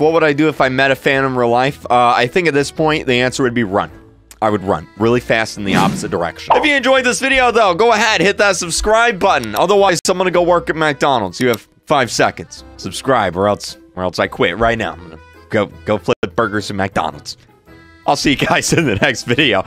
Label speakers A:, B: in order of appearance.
A: what would I do if I met a fan in real life? Uh, I think at this point, the answer would be run. I would run really fast in the opposite direction. If you enjoyed this video, though, go ahead, hit that subscribe button. Otherwise, I'm gonna go work at McDonald's. You have five seconds. Subscribe, or else, or else I quit right now. Go, go flip burgers at McDonald's. I'll see you guys in the next video.